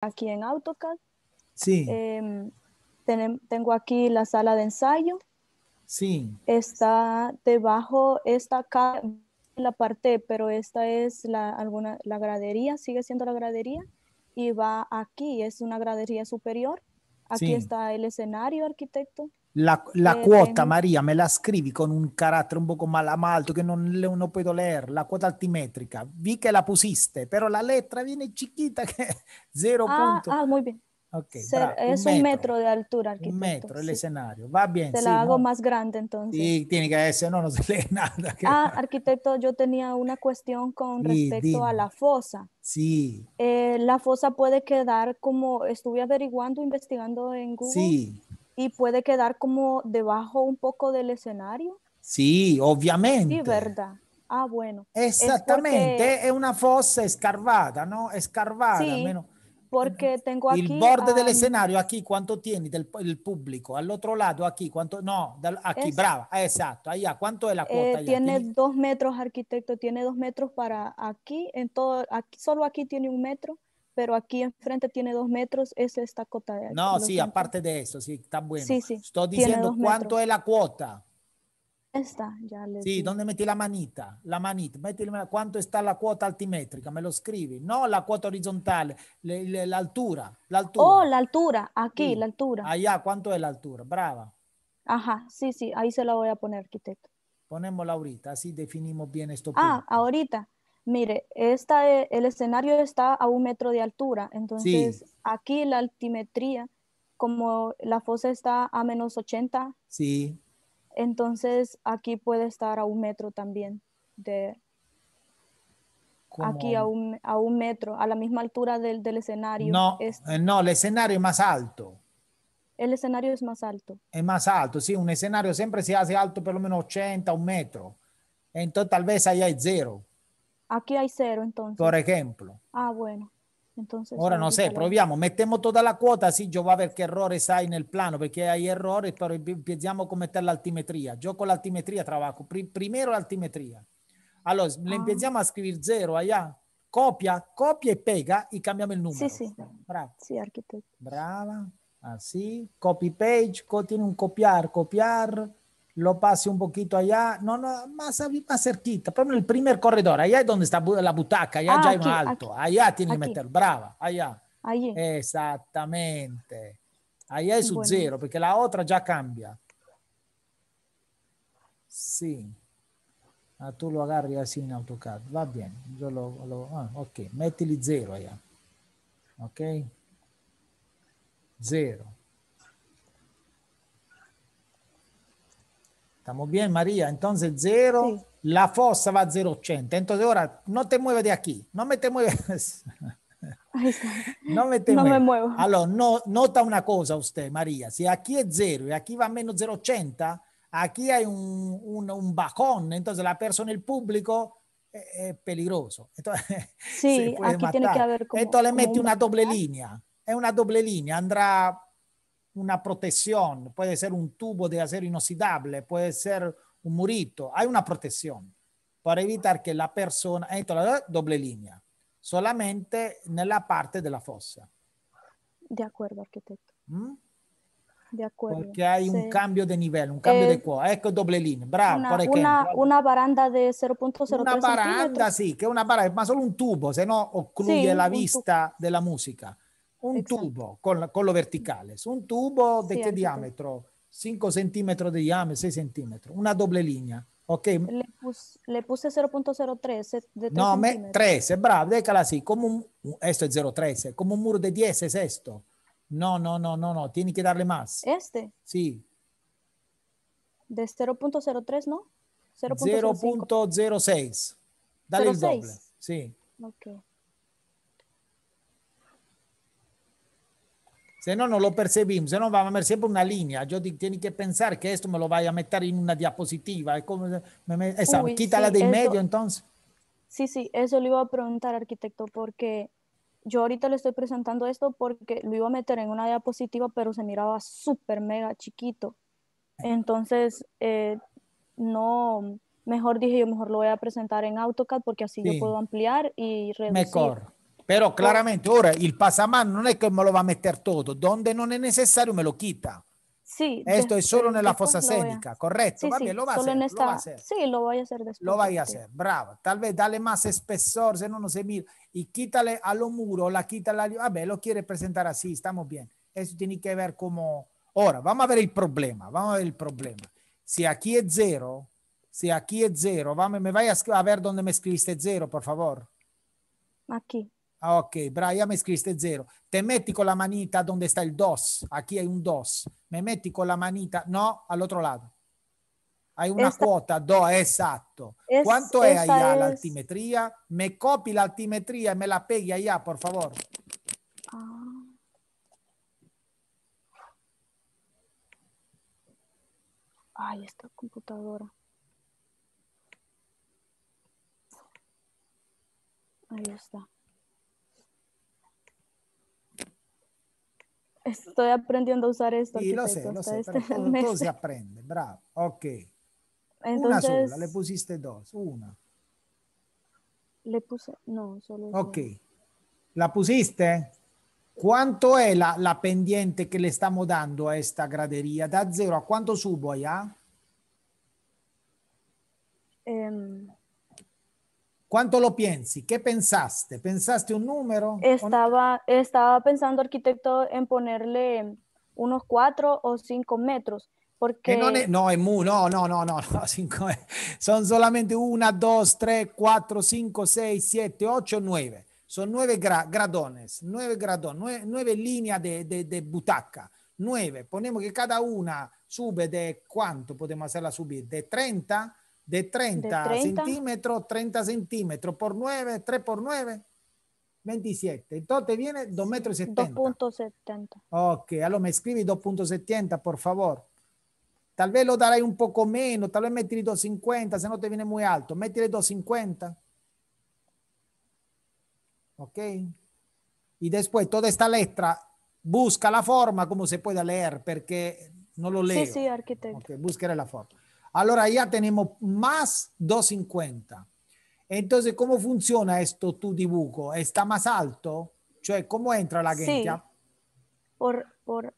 aquí en AutoCAD. Sí. Em, tengo aquí la sala de ensayo. Sí. Está debajo, esta acá la parte, pero esta es la, alguna, la gradería, sigue siendo la gradería. Y va aquí, es una gradería superior. Aquí está el escenario, arquitecto. La, la eh, quota, Maria, me la scrivi con un carattere un poco mal, alto che non, non puedo leer, la quota altimetrica. Vi che la pusiste, però la letra viene chiquita che è 0. Ah, ah, muy bien. Okay, es un, un metro, de altura, arquitecto. Un metro el sí. escenario. Va bien. Te sí, la hago no. más grande entonces. Sí, tiene que ser, no, no se lee nada. Ah, arquitecto, yo tenía una cuestión con respecto dime. a la fosa. Sí. Eh, la fosa puede quedar como, estuve averiguando, investigando en Google. Sí. Y puede quedar como debajo un poco del escenario. Sí, obviamente. Sí, verdad. Ah, bueno. Exactamente, es, porque... es una fosa escarvada, ¿no? Escarvada, sí. menos porque tengo aquí... El borde um, del escenario, aquí, ¿cuánto tiene del el público? Al otro lado, aquí, ¿cuánto? No, aquí, es, brava, exacto, allá, ¿cuánto es la cuota? Eh, allá? Tiene dos metros, arquitecto, tiene dos metros para aquí, en todo, aquí, solo aquí tiene un metro, pero aquí enfrente tiene dos metros, es esta cuota de. No, sí, aparte de eso, sí, está bueno. Sí, sí. Estoy diciendo cuánto metros. es la cuota. Esta, ya le Sí, digo. ¿dónde metí la manita? La manita, métile, ¿cuánto está la cuota altimétrica? Me lo scrivi. No la cuota horizontale, le, le, la altura, la altura. Oh, la altura, aquí, sí. la altura. Allá, ¿cuánto es la altura? Brava. Ajá, sí, sí, ahí se la voy a poner, arquitecto. Ponémosla ahorita, así definimos bien esto. Ah, ahorita. Mire, esta, el escenario está a un metro de altura, entonces Sí. aquí la altimetría, como la fosa está a menos 80, Sí, entonces aquí puede estar a un metro también de aquí a un, a un metro, a la misma altura del, del escenario. No, Es- eh, no, el escenario es más alto. el escenario es más alto. Es más alto, sí, un escenario siempre se hace alto por lo menos 80, un metro. Entonces tal vez allá hay cero, Aquí hay cero, entonces. por ejemplo. Ah, bueno. Entonces. Ora no sé, ahorita lo- proviamo, mettiamo tutta la quota, así yo voy a ver qué errores hay en el plano, porque hay errores, pero empezamos con meter la altimetría. Yo con la altimetría trabajo, Pri- primero la altimetría. Allora, le Ah. empezamos a escribir cero allá, copia, copia y pega y cambiamos el número. Sí, sí. Bravo. Sí, arquitecto. Brava, así, copy page, co- tiene un copiar, copiar, lo pase un poquito allá, no, no, más, más cerquita, proprio el primer corredor, allá es donde está la butaca, allá Ah, ya hay más alto, aquí, allá tiene que meter, brava, allá. Allí. Exactamente. Allá es su Bueno. cero, porque la otra ya cambia. Sí. Ah, tú lo agarri así en AutoCAD. Va bien. Yo lo, lo- ah, ok. Mettili cero allá. Ok. Cero. Estamos bien, María. Entonces, cero. Sí. La fosa va a 0,80. Entonces, ahora, no te mueves de aquí. No me te mueves. No me te No me muevas. muevo. Allora, no, nota una cosa usted, María. Si aquí es cero y aquí va a menos 0,80, aquí hay un, un, un bajón. Entonces, la persona, el público, es, es peligroso. Entonces, Sí, aquí tiene que haber como- Entonces, le un una doble línea. Es una doble línea. Andrá una protección. Puede ser un tubo de acero inoxidable, puede ser un murito. Hay una protección para evitar que la persona entre la doble línea solamente nella parte della fossa. De acuerdo, arquitecto. ¿m? De acuerdo. Porque hay un Sí. cambio de nivel, un cambio Eh, de cuota. Ecco doble línea. Bravo, Una, por ejemplo. una, una baranda de 0.03 Una baranda, che è una baranda, ma solo un tubo, se no occluye Sì, la un vista della musica. Un Esatto. tubo con, lo verticale. Un tubo di Sì, che diametro? 5 centímetros di diametro, 6 centímetros. Una doble linea. Ok, Le, pus- le puse 0.03 de 3 No, me, centímetros. 13, bravo, déjala así, como un, esto es 0,13, como un muro de 10 es esto. No, no, no, no, no, tiene que darle más. Este, Sí, de 0.03, ¿no? 0.05. 0.06. Dale el 0.6. doble. Sí. Ok. Si no, no lo percibimos, si no, va a haber siempre una línea. Yo di- tiene que pensar que esto me lo vaya a meter en una diapositiva. Es como, me- me- esa, Uy, quítala sí, de en medio entonces. Sí, sí, eso le iba a preguntar, arquitecto, porque yo ahorita le estoy presentando esto porque lo iba a meter en una diapositiva, pero se miraba súper mega chiquito. Entonces, eh, no, mejor dije yo, mejor lo voy a presentar en AutoCAD porque así Sí. yo puedo ampliar y reducir. Mejor. Pero claramente ahora el pasamano no es que me lo va a meter todo. Donde no es necesario me lo quita. Sí. Esto es solo en la fosa después lo voy a- séptica, correcto. Sí, Va sí, bien, lo va hacer. en Lo va a esta- hacer. Sí, lo voy a hacer después. Lo vaya a hacer, bravo. Tal vez dale más espesor, si no, no se mira. Y quítale a lo muro, la quítale a... Vabbè, lo quiere presentar así, estamos bien. Eso tiene que ver como... Ahora, vamos a ver el problema, vamos a ver el problema. Si aquí es cero, si aquí es cero, vamos, me vaya a a ver dónde me escribiste cero, por favor. Aquí. Ah, Ok, bravo, ya me escribiste cero. Te metti con la manita donde está el 2. Aquí hay un 2. Me metti con la manita, no, al otro lado. Hay una Esta- cuota, 2, exacto. Es- ¿Cuánto es esa allá la es- altimetría? Me copi la altimetría y me la pegui allá, por favor. Ah. Ay, esta computadora. Ahí está. Estoy aprendiendo a usar esto. Sí, lo sé, lo sé, este pero todo, todo se aprende, bravo. Ok. una sola, le pusiste dos, una. le puse, no, solo Ok. ¿La pusiste? ¿Cuánto es la, la pendiente que le estamos dando a esta gradería? Da cero, ¿a cuánto subo allá? Em, ¿Cuánto lo piensi? ¿Qué pensaste? ¿Pensaste un número? estaba, estaba pensando, arquitecto, en ponerle unos cuatro o cinco metros, porque no, no, no, no, no, no, cinco, son solamente una, dos, tres, cuatro, cinco, seis, siete, ocho, nueve. Son nueve gra- gradones, nueve gradones, nueve, nueve líneas de, de, de butaca. Nueve. Ponemos que cada una sube de cuánto podemos hacerla subir? De 30, de 30, 30. centímetros, 30 centímetros por 9, 3 por 9, 27. Entonces viene 2 metros y 70. 2.70. Ok, allora me scrivi 2.70 por favor. Tal vez lo darai un poco menos, tal vez metti 2.50, se no te viene muy alto. Mettile 2.50. Ok. Y después toda esta letra, busca la forma como se pueda leer, porque no lo leo. Sí, sí, arquitecto. Ok, buscaré la forma. Allora ya tenemos más 250. Entonces, ¿cómo funciona esto tu dibujo? ¿Está más alto? Cioè, ¿cómo entra la Sí. gente? Por, por,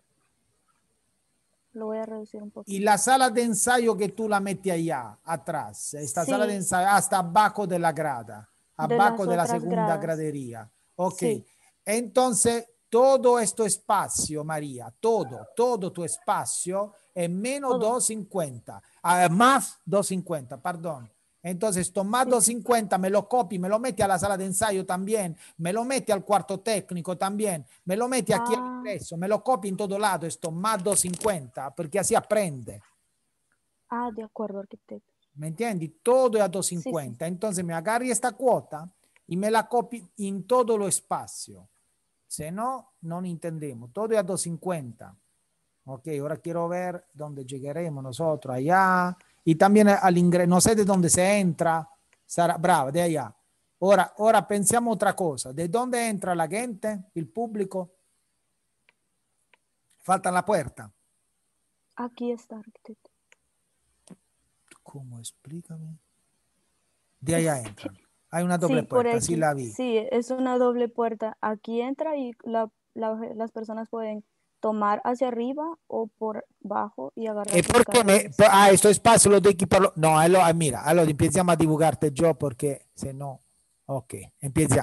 lo voy a reducir un poco. Y la sala de ensayo que tú la metti allá, atrás, esta Sí. sala de ensayo, hasta abajo de la grada, De abajo las de la segunda gradas. gradería. Ok. Sí. Entonces, todo este espacio, María, todo, todo tu espacio es menos Todo. 250, ah, más 250, perdón. Entonces, esto más Sí. 250 me lo copi, me lo metti a la sala de ensayo también, me lo metti al cuarto técnico también, me lo metti aquí Ah. all'ingresso, me lo copi in todo lado, esto más 250, porque así aprende. Ah, de acuerdo, arquitecto. ¿Me entiendes? Todo es a 250. Entonces me agarri esta cuota y me la copi en todo lo espacio. Si no, no entendemos. Todo es a 250. Ok, ahora quiero ver dónde llegaremos nosotros, allá. Y también al ingreso, no sé de dónde se entra. Sarà, brava, de allá. Ahora, ahora pensiamo otra cosa. ¿De dónde entra la gente, el público? Falta la puerta. Aquí está, arquitecto. ¿Cómo? Explícame. De allá entran. Hay una doble sí, puerta, sí la vi. Sí, es una doble puerta. Aquí entra y la- la- las personas pueden tomar hacia arriba o por bajo y agarrar. ¿Y sus por qué me, por- ah, esto espacio lo dejo equiparlo? No, allora, ah, mira, allora empiezamos a divulgarte yo porque se no, ok. Entonces,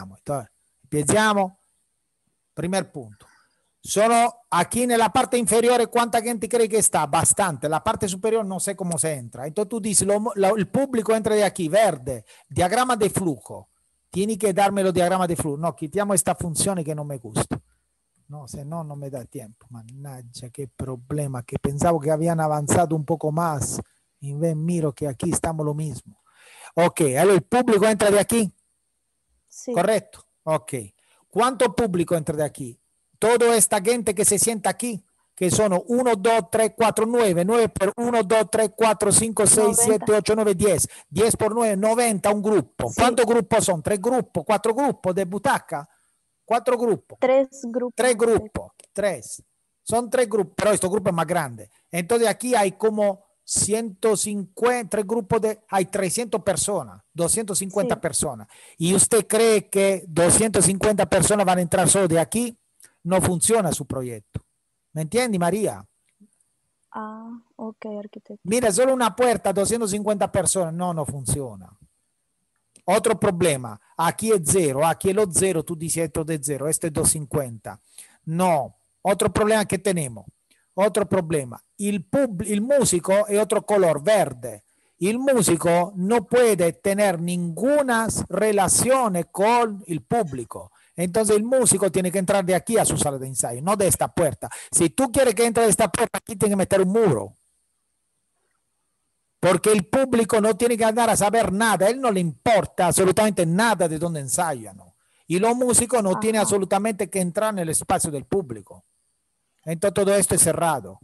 empiezamos. Primer punto. Solo aquí en la parte inferiore, ¿cuánta gente cree que está? Bastante. La parte superior no sé cómo se entra. Entonces tú dices, lo- lo- el público entra de aquí, verde, diagrama de flujo. Tieni que darme los diagramas de flujo. No, quitiamo esta funzione che non mi gusta. No, se no, no me da tiempo. Mannaggia, qué problema, que pensaba que habían avanzado un poco más. Y ven, miro que aquí estamos lo mismo. Ok, allora il pubblico entra de aquí, Sí, correcto. Ok. ¿Cuánto público entra de aquí? Toda esta gente que se sienta aquí, que sono 1, 2, 3, 4, 9, 9 per 1, 2, 3, 4, 5, 6, 7, 8, 9, 10, 10 por 9, 90 un gruppo. Sì. ¿Cuántos grupos son? ¿Tres grupos? ¿Cuatro grupos de butaca? Cuatro grupos. tres grupos. Tres grupos, tres. Son tres grupos, pero este grupo es más grande. Entonces aquí hay como 150, tres grupos de, hay 300 personas, 250 personas. Y usted cree que 250 personas van a entrar solo de aquí, no funciona su proyecto. ¿Me entiende, María? Ah, ok, arquitecto. Mira, solo una puerta, 250 personas, no, no funciona. Otro problema, aquí es cero, aquí es lo cero, tú dices esto de cero, este es 250. No, otro problema que tenemos, otro problema, el, el músico es otro color, verde. El músico no puede tener ninguna relación con el público. Entonces el músico tiene que entrar de aquí a su sala de ensayo, no de esta puerta. Si tú quieres que entre de esta puerta, aquí tiene que meter un muro. Porque el público no tiene que andar a saber nada, a él no le importa absolutamente nada de dónde ensayan. Y los músicos no tienen absolutamente que entrar en el espacio del público. Entonces todo esto es cerrado.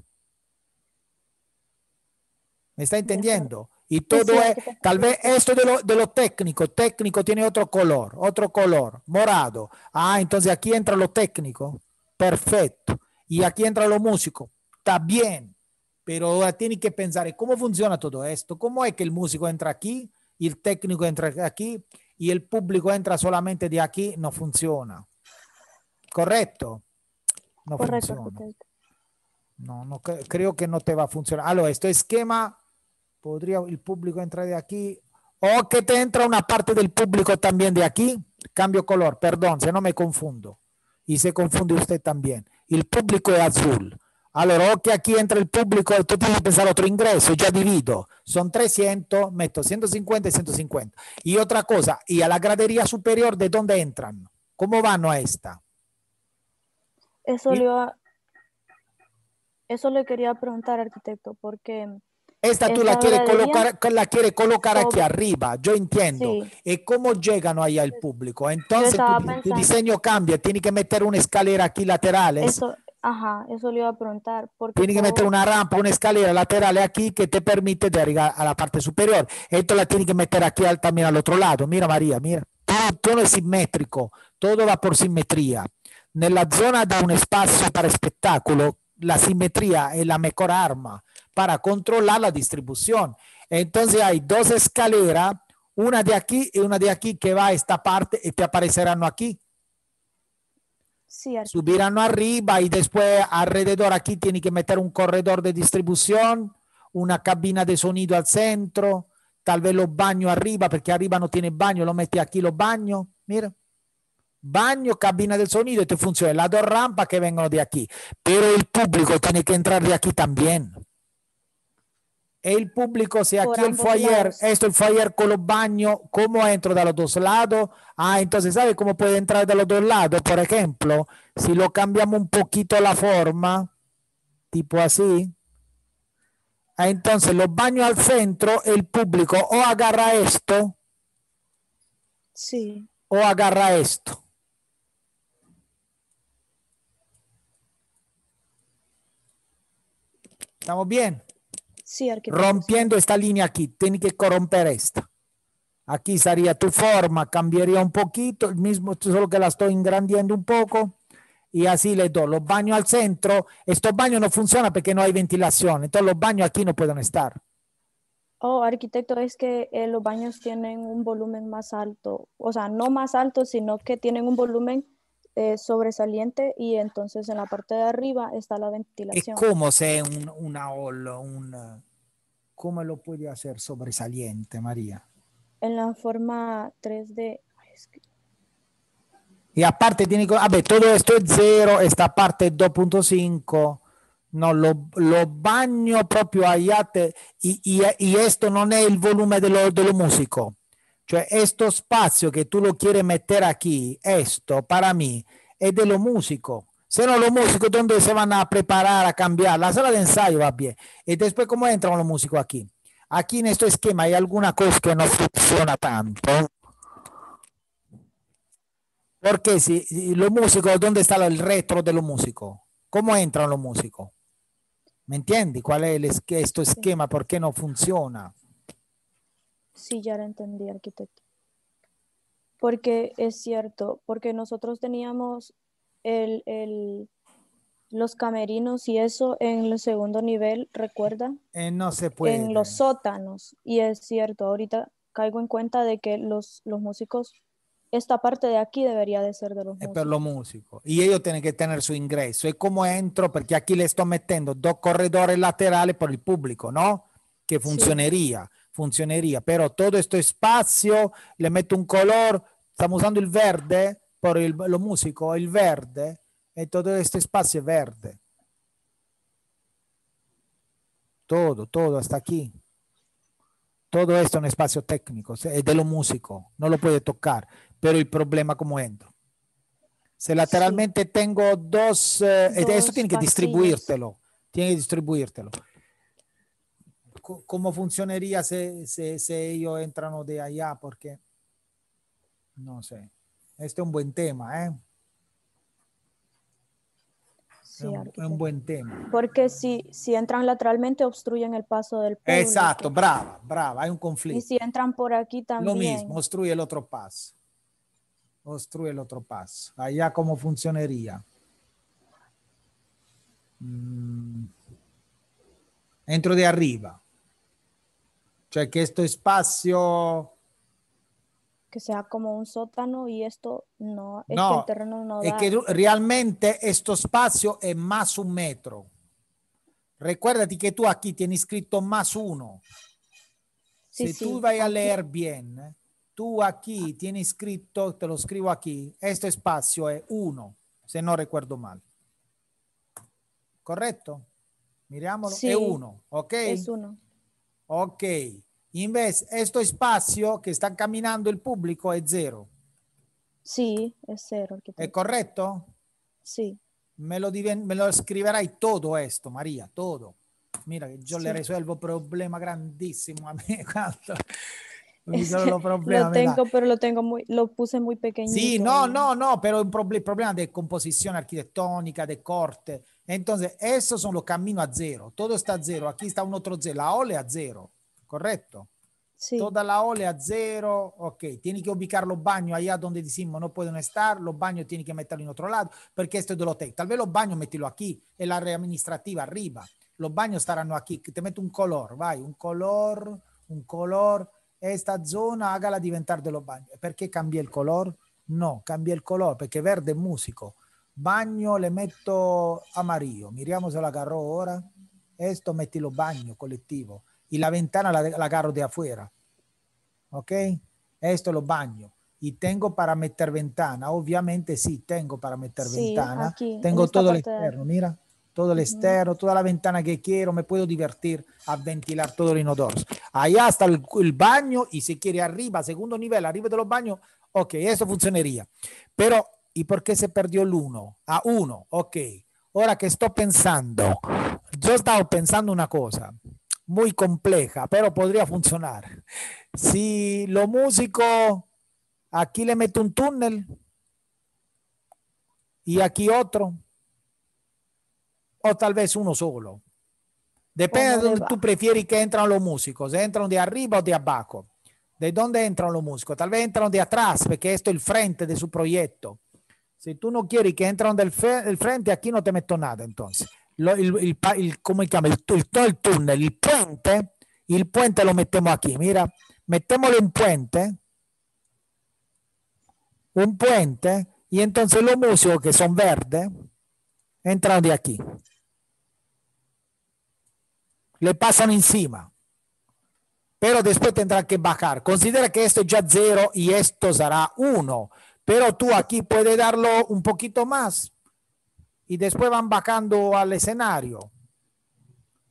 ¿Me está entendiendo? Y todo es, tal vez esto de lo, de lo técnico, técnico tiene otro color, otro color, morado. Ah, entonces aquí entra lo técnico, perfecto. Y aquí entra lo músico, está bien. Pero ahora tiene que pensar cómo funciona todo esto, cómo es que el músico entra aquí y el técnico entra aquí y el público entra solamente de aquí, no funciona. ¿Correcto? No Correcto. funciona. No, no creo que no te va a funcionar. Allora, este esquema, podría el público entrar de aquí o que te entra una parte del público también de aquí. Cambio color, perdón, si no me confundo. Y se confunde usted también. El público es azul. Allora, o que aquí entra el público, tú tienes que pensar otro ingreso, ya divido. Son 300, meto 150 y 150. Y otra cosa, ¿y a la gradería superior de dónde entran? ¿Cómo van a esta? Eso, le, eso le quería preguntar, arquitecto, porque... Esta tú la quieres colocar, la quiere colocar aquí arriba, yo entiendo. ¿Y cómo llegan ahí al público? Entonces tu, diseño cambia, tiene que meter una escalera aquí lateral. Eso, Ajá, eso le iba a preguntar. Porque tiene que meter una rampa, una escalera lateral aquí que te permite llegar a la parte superior. Esto la tiene que meter aquí también al otro lado. Mira, María, mira. Todo, es simétrico, todo va por simetría. la zona de un espacio para espectáculo, la simetría es la mejor arma para controlar la distribución. Entonces hay dos escaleras, una de aquí y una de aquí que va a esta parte y te aparecerán aquí subirán arriba y después alrededor aquí tiene que meter un corredor de distribución, una cabina de sonido al centro, tal vez los baños arriba, porque arriba no tiene baño, lo mete aquí los baños, mira. Baño, cabina de sonido te funciona. Las dos rampas que vengono de aquí. Pero el público tiene que entrar de aquí también el público, si aquí el foyer, esto el foyer con los baños, ¿cómo entro de los dos lados? Ah, entonces, ¿sabe cómo puede entrar de los dos lados? Por ejemplo, si lo cambiamos un poquito la forma, tipo así, ah, entonces los baños al centro, el público o agarra esto, sí. o agarra esto. ¿Estamos bien? Rompiendo esta línea aquí, tiene que corromper esta. Aquí sería tu forma, cambiaría un poquito, el mismo, solo que la estoy engrandiendo un poco y así le doy los baños al centro. Estos baños no funcionan porque no hay ventilación, entonces los baños aquí no pueden estar. Oh, arquitecto, es que eh, los baños tienen un volumen más alto, o sea, no más alto, sino que tienen un volumen eh, sobresaliente y entonces en la parte de arriba está la ventilación. ¿Y cómo se un, una ola, una, cómo lo puede hacer sobresaliente, María? En la forma 3D. Y aparte tiene que, ver, todo esto es cero, esta parte es 2.5, no, lo, lo baño proprio allá te, y, y, y, esto no es el volumen de lo, de lo músico. Cioè, questo spazio che tu lo quieres meter aquí, esto para mí es de lo músico. Si no, los músicos, ¿dónde se van a preparar a cambiar? La sala de ensayo va bien. Y después, ¿cómo entran los músicos aquí? Aquí en este esquema hay alguna cosa que no funciona tanto. Porque si, los músicos, ¿dónde está el retro de los músicos? ¿Cómo entran los músicos? ¿Me entiendes? ¿Cuál es el, este esquema? ¿Por qué no funciona? Sí, ya lo entendí, arquitecto. Porque es cierto, porque nosotros teníamos el, Los camerinos y eso en el segundo nivel, ¿recuerda? Eh, no se puede. En los sótanos. Y es cierto, ahorita caigo en cuenta de que los, los músicos, esta parte de aquí debería de ser de los Es músicos. per los músicos. Y ellos tienen que tener su ingreso. Es como entro, porque aquí le estoy metiendo dos corredores laterales por el público, ¿no? Que funcionaría, funcionaría. Pero todo este espacio, le meto un color, estamos usando el verde por el, los músicos, el verde, y todo este espacio es verde. Todo, todo, hasta aquí. Todo esto es un espacio técnico, es de los músicos, no lo puede tocar, pero el problema como entro. Si lateralmente tengo dos, eh, Dos esto tiene que pasillos. distribuírtelo, tiene que distribuírtelo. ¿Cómo funcionaría si, si, si ellos entran de allá? Porque, no sé, este es un buen tema, ¿eh? Sí, es, un, buen tema. Porque si, si entran lateralmente, obstruyen el paso del público. Exacto, brava, brava, hay un Y conflicto. si entran por aquí también. Lo mismo, obstruye el otro paso. Obstruye el otro paso. Allá cómo funcionaría. Mm. Entro de arriba. Cioè che questo spazio Que sea como un sótano y esto no, es que No, el terreno no es da. que realmente este espacio es más un metro. Recuérdate que tú aquí tienes escrito más uno. Sí, si sí, tú vas a leer bien, tú aquí tienes escrito, te lo escribo aquí, este espacio es uno, si no recuerdo mal. ¿Correcto? Mirámoslo, Sí, es uno, ¿ok? Es uno. Ok. Invece, este espacio que está caminando el público es cero. Sí, es cero. ¿Es arquitecto. correcto? Sí, Me lo, diven- me lo escribirai todo esto, María, todo. Mira, que yo le Sí. resuelvo problema grandísimo a mí. cuando mi Es solo que problema lo me da. tengo, pero lo tengo muy, lo puse muy pequeñito. Sí, no, no, no, pero un proble- problema de composición arquitectónica, de corte. Entonces, esos son los caminos a cero. Todo está a cero. Aquí está un otro cero. La ola a cero. ¿Correcto? Sí, Toda la ola a cero. Ok. Tiene que ubicar los baños allá donde decimos no pueden estar. Los baños tiene que meterlo en otro lado porque esto es de hotel. Tal vez los baños mettilo aquí. Es la área administrativa arriba. Los baños estarán aquí. Te meto un color. Vai, un color, un color. Esta zona hágala diventare de los baños. ¿Por qué cambié el color? No, cambié el color porque verde es músico. Baño le metto amarillo. Miriamo se la agarró ahora. Esto metí los baños colectivos. Y la ventana la, la agarro de afuera. ¿Ok? Esto los baños. Y tengo para meter ventana. Obviamente sí, tengo para meter Sí, ventana. aquí, en tengo todo el de- externo, mira. Todo el externo, toda la ventana que quiero. Me puedo divertir a ventilar todo el inodoro. Allá está el, el baño y si quiere arriba, segundo nivel, arriba de los baños, ok, eso funcionaría. Pero, ¿y por qué se perdió el 1? A 1, ok. Ahora que estoy pensando, yo estaba pensando una cosa muy compleja, pero podría funcionar. Si lo músico, aquí le meto un túnel y aquí otro, o tal vez uno solo. Depende de ¿Cómo le donde va? tú prefieres que entran los músicos, ¿se entran de arriba o de abajo. ¿De dónde entran los músicos? Tal vez entran de atrás, porque esto es el frente de su proyecto. Si tú no quieres que fe- del frente, aquí no te meto nada, entonces. Lo- il, il il- ¿Cómo se llama? Il, tu- il, puente, el puente lo metemos aquí. Mira, metémosle un puente. Un puente. Y entonces los músicos que son verdes entran de aquí. Le pasan encima. Pero después tendrán que bajar. Considera que esto es ya cero y esto será uno. Pero tú aquí puedes darlo un poquito más y después van bajando al escenario.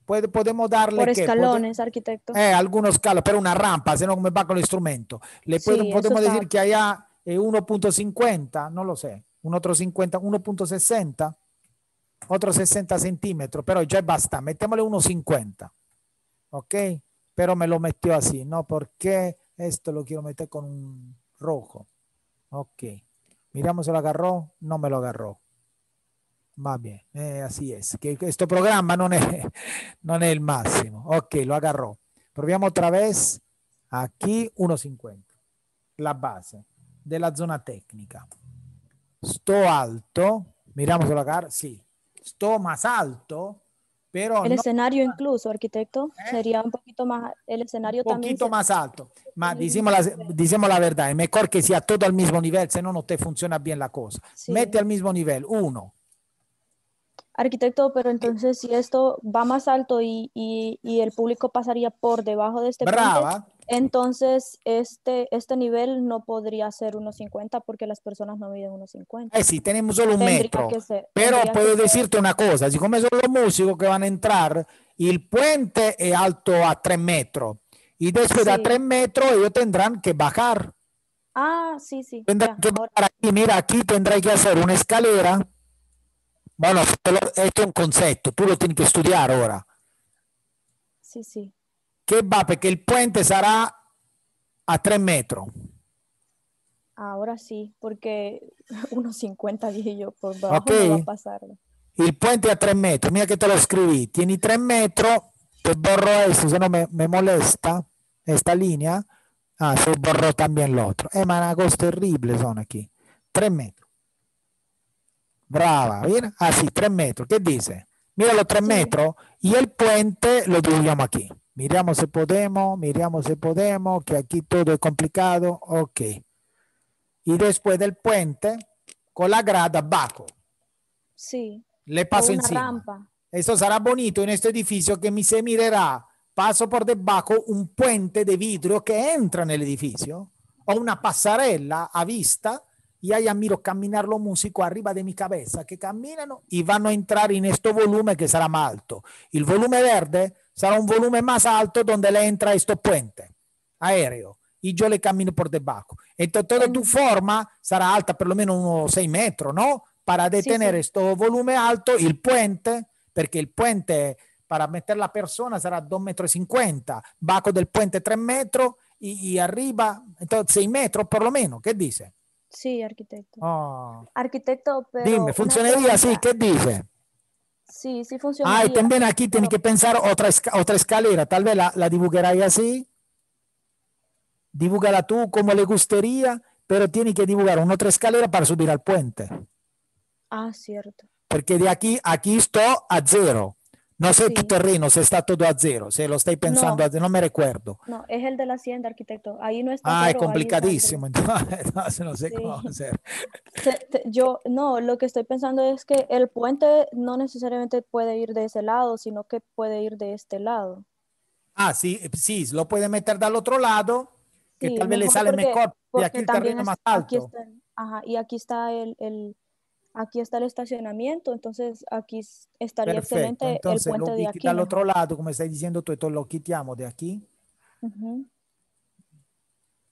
Puede, podemos darle por ¿qué? escalones, arquitecto. Eh, algunos escalos, pero una rampa, se no come va con el instrumento. Le puedo- podemos está- decir que haya eh, 1.50, no lo sé, un otro 50, 1.60, otro 60 centímetros, pero ya basta, metémosle 1.50, ¿ok? Pero me lo metió así, ¿no? Porque esto lo quiero meter con un rojo, ok. Miramos si lo agarró, no me lo agarró. Va bien, eh, así es. Que que este programa no es, no es el máximo. Ok, lo agarró. Proviamo otra vez. Aquí 1.50. La base de la zona técnica. Sto alto. Miramos si lo agarra. Sí. esto más alto, pero... El escenario incluso, arquitecto, ¿Eh? sería un poquito más, el escenario un poquito más alto. Ma diciamo la, la verdad, es mejor que sea todo al mismo nivel, si no, no te funciona bien la cosa. Mete al mismo nivel, uno. Arquitecto, pero entonces si esto va más alto y, y, y el público pasaría por debajo de este Brava. entonces este, este nivel no podría ser 1,50 porque las personas no miden 1,50. Eh sí, tenemos solo un metro. Ser, pero puedo decirte una cosa, siccome son los músicos que van a entrar, el puente es alto a 3 metros y después sí. a 3 metros ellos tendrán que bajar. Ah, sí, sí. Tendrán ya, que bajar aquí, mira, aquí tendrá que hacer una escalera Esto è un concetto, tu lo tieni che studiare ora. Sì, sì. Che va perché il puente sarà a 3 metri. Ahora sí, porque 1,50 dije yo por debajo okay. no va a pasar. Il puente a 3 metri, mira che te lo scrivi. Tieni 3 metri, te borro esto, se no me, me molesta esta línea. Ah, se borró también el otro. Eh, ma una cosa terrible sono aquí. 3 metri. Brava, mira, así, tres metros. ¿Qué dice? Mira los tres metros y el puente lo dibujamos aquí. Miramos si podemos, miramos si podemos, que aquí todo es complicado. Ok. Y después del puente, con la grada abajo. Sí. Le paso una encima. rampa. Esto será bonito en este edificio que se mirará. Paso por debajo un puente de vidrio que entra en el edificio o una pasarela a vista y ahí miro caminar los músicos arriba de mi cabeza que caminan y van a entrar en este volumen que será más alto. El volumen verde será un volumen más alto donde le entra este puente aéreo y yo le camino por debajo. Entonces toda tu forma será alta por lo menos unos 6 metros, ¿no? Para detener sí, sí. este volumen alto, el puente, porque el puente para meter la persona será 2 metros 50, bajo del puente 3 metros y, y arriba, entonces 6 metros por lo menos, ¿qué dice? Sí, arquitecto. Oh. Arquitecto, pero... Dime, ¿funcionaría así? ¿Qué dice? Sí, sí funciona. Ah, y también aquí tiene que pensar otra, otra escalera. Tal vez la, la dibujará así. Dibúgala tú como le gustaría, pero tiene que dibujar una otra escalera para subir al puente. Ah, cierto. Porque de aquí, aquí estoy a cero. No sé sí. tu terreno, si está todo a cero, se lo estoy pensando, no, a, no me recuerdo. No, es el de la hacienda, arquitecto. Ahí no está. Ah, cero, es complicadísimo, entonces no sé sí. cómo hacer. Yo, no, lo que estoy pensando es que el puente no necesariamente puede ir de ese lado, sino que puede ir de este lado. Ah, sí, sí, lo puede meter del otro lado, que sí, tal vez le sale porque, mejor, y aquí el terreno es, más alto. Está, ajá, y aquí está el, el aquí está el estacionamiento, entonces aquí estaría Perfecto. excelente entonces, el puente lo de aquí. Al otro lado, como estás diciendo tú, esto lo quitamos de aquí. Uh -huh.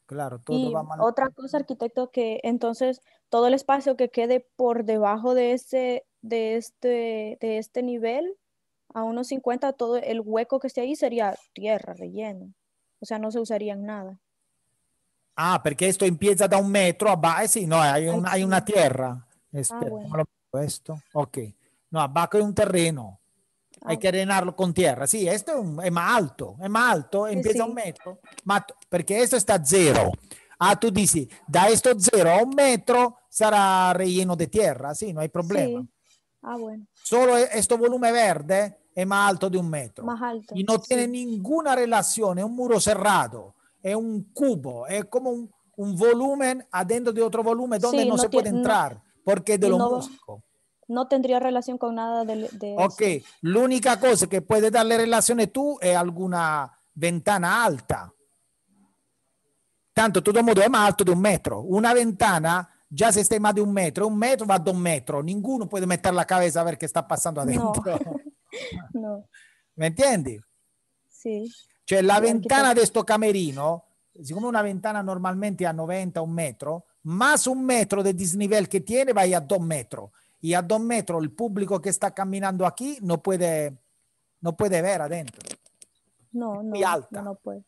Claro, todo y va mal. Otra cosa, arquitecto, que entonces todo el espacio que quede por debajo de, ese, de, este, de este nivel, a unos 50, todo el hueco que esté ahí sería tierra, relleno. O sea, no se usaría en nada. Ah, perché esto empieza da un metro abajo, sí, no, hay, un, hay una tierra. Espera, Ah, bueno. ¿cómo lo pongo esto? Ok. No, abajo hay un terreno. Hay Ah. que llenarlo con tierra. Sí, esto es, un- es más alto, es más alto, Sí, empieza sí. un metro, ma- porque esto está a cero. Ah, tú dices, da esto cero a un metro será relleno de tierra, sí, no hay problema. Sí. Ah, bueno. Solo este volumen verde es más alto de un metro. Más alto. y no tiene ninguna relación, es un muro cerrado, es un cubo, es como un, un volumen adentro de otro volumen donde Sí, no, no se puede tie- no- entrar porque es de los no- músicos. No tendría relación con nada de, de Ok, eso. l'unica cosa che puede darle relazione tu è alguna ventana alta. Tanto todo modo è más alto di un metro. Una ventana, già se stai más de un metro, un metro va a dos metros. Ninguno puede meter la cabeza a ver qué está pasando adentro. No, ¿Me entiendes? sí. Cioè la ventana architetto. di sto camerino, siccome una ventana normalmente a 90, un metro, más un metro de disnivel que tiene va a dos metros. Y a dos metros el público que está caminando aquí no puede, no puede ver adentro. No, no, muy alta. no, no puede.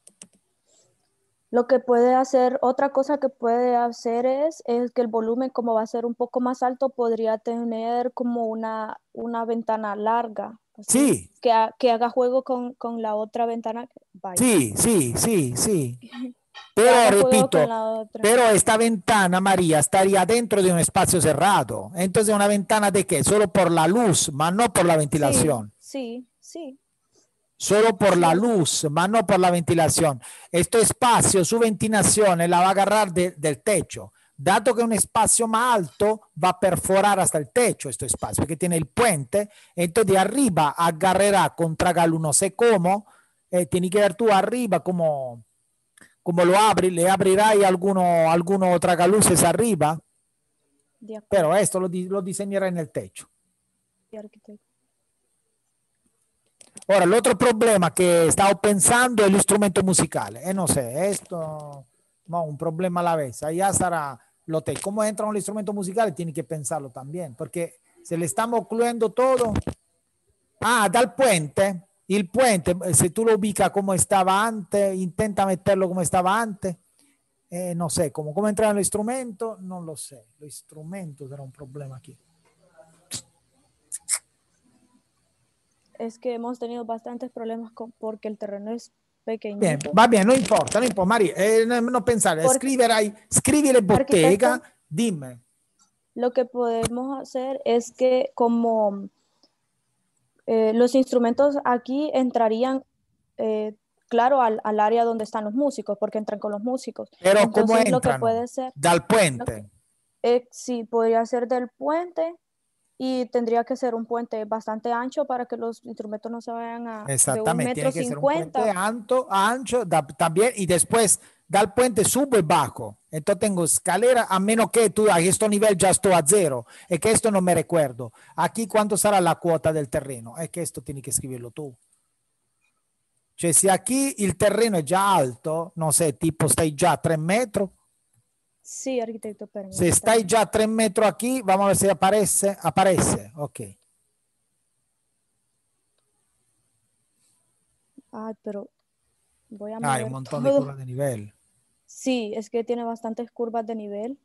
Lo que puede hacer, otra cosa que puede hacer es, es que el volumen, como va a ser un poco más alto, podría tener como una, una ventana larga. así, Sí, Que, que haga juego con, con la otra ventana. Vaya. sì, sì, sì, sì. Pero no repito, pero esta ventana, María, estaría dentro de un espacio cerrado. Entonces, ¿una ventana de qué? Solo por la luz, mas no por la ventilación. Sí, sí, Solo por la luz, mas no por la ventilación. Este espacio, su ventilación, la va a agarrar de- del techo. Dato que un espacio más alto va a perforar hasta el techo este espacio, porque tiene el puente, entonces de arriba agarrará contra gal, no sé cómo, eh, tiene que ver tú arriba como, como lo abri, le abrirá y alguno, alguno tragaluces arriba, pero esto lo, lo diseñará en el techo. arquitecto. Ora, l'altro problema che stavo pensando è l'istrumento musicale. E non sé, esto, no, un problema a la vez. Allá sarà l'hotel. ¿Cómo entra un instrumento musical? Tiene que pensarlo también, porque se le estamos incluyendo todo. Ah, dal puente. Il puente, eh, se tú lo ubicas como estaba antes, intenta meterlo como estaba antes. Eh, no sé, como, cómo entra el instrumento, no lo sé. Los instrumentos era un problema aquí. Es que hemos tenido bastantes problemas con, porque el terreno es Bien, pequeñito. va bien, no importa, no importa, María, eh, no, no pensare, Porque- scriverai, scrivile bottega, dime. Lo que podemos hacer es que como eh, los instrumentos aquí entrarían, eh, claro, al, al área donde están los músicos, porque entran con los músicos. Pero ¿cómo Entonces, lo que puede ser, Dal puente. eh, sí, podría ser del puente y tendría que ser un puente bastante ancho para que los instrumentos no se vayan a de un Exactamente, metro tiene que ser un puente cincuenta. alto, ancho da- también y después dal puente subo y bajo. Entonces tengo escalera a menos que tú a este nivel ya estoy a cero. Es que esto no me recuerdo. Aquí cuánto será la cuota del terreno. Es que esto tiene que escribirlo tú. Cioè se aquí el terreno es ya alto, no sé, tipo stai già a 3 metros, Sí, arquitecto, permítame. Si estáis ya a 3 metros aquí, vamos a ver si aparece. Aparece, ok. Ay, pero voy a Hay mover un montón de todo. curvas de nivel. Sí, es que tiene bastantes curvas de nivel.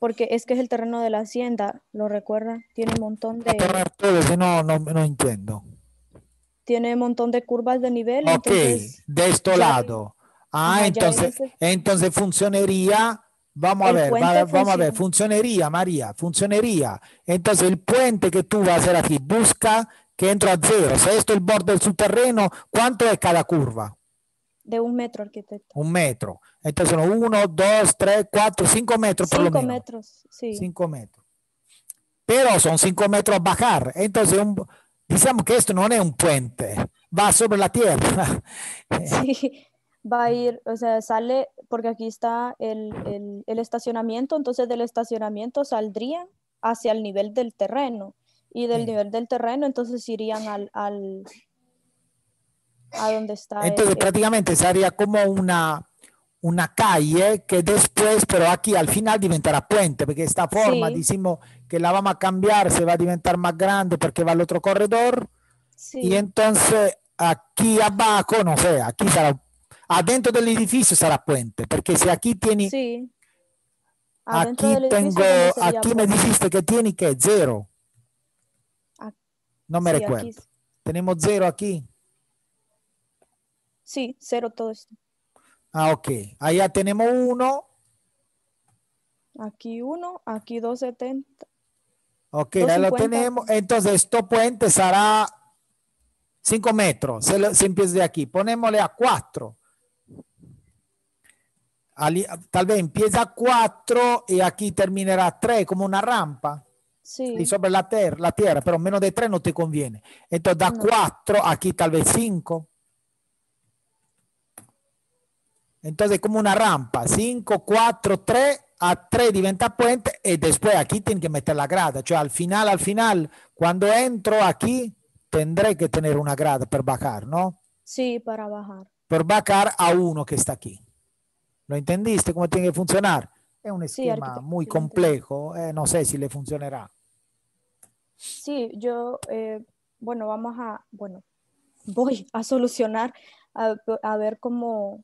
Porque es que es el terreno de la hacienda, ¿lo recuerdan? Tiene un montón de, no, no, no entiendo. tiene un montón de curvas de nivel. Ok, entonces, de este lado. Ah, entonces, ese- entonces funcionaría. Vamos a El ver, va- vamos a ver, funciona. funcionaría, María, funcionaría. Entonces, el puente que tú vas a hacer aquí, busca que entro a cero. Si esto es el borde del subterreno, ¿cuánto es cada curva? De un metro, arquitecto. Un metro. Entonces, uno, dos, tres, cuatro, cinco metros por lo Cinco menos. metros, sí. 5 metros. Pero son 5 metros a bajar. Entonces, un, diciamo que esto no es un puente, va sobre la tierra. Sí, va a ir, o sea, sale, porque aquí está el, el- el estacionamiento, entonces del estacionamiento saldrían hacia el nivel del terreno y del Sí. nivel del terreno entonces irían al, al a donde está el- Entonces, el- prácticamente sería como una, una calle que después, pero aquí al final diventerà puente, porque esta forma, Sí. decimos que la vamos a cambiar, se va a diventar más grande porque va al otro corredor. sí, Y entonces aquí abajo, no sé, aquí sarà, adentro del edificio sarà puente, porque si aquí tiene, sí. Aquí tengo, aquí me dijiste que tiene que cero. Ac- No me Sí, recuerdo. aquí- Tenemos cero aquí. Sí, cero todo esto. Ah, ok. Allá tenemos uno. Aquí uno, aquí 270. Ok, ahí lo 250. tenemos. Entonces, esto puente será 5 metros. Se, lo- se empieza de aquí. Ponémosle a 4. tal vez empieza a 4 y aquí terminará a 3 como una rampa. Sí, Y sobre la, ter- la tierra, pero menos de 3 no te conviene. Entonces, da No. 4, aquí tal vez 5. Entonces, como una rampa, 5, 4, 3, a 3 diventa puente y después aquí tienen que meter la grada. Cioè, al final, al final, cuando entro aquí, tendré que tener una grada per bajar, ¿no? sí, para bajar. Per bajar a uno que está aquí. ¿Lo entendiste cómo tiene que funcionar? Es un esquema muy complejo, eh, no sé si le funcionará. Sí, yo, eh, bueno, vamos a, bueno, voy a solucionar, a, a ver cómo,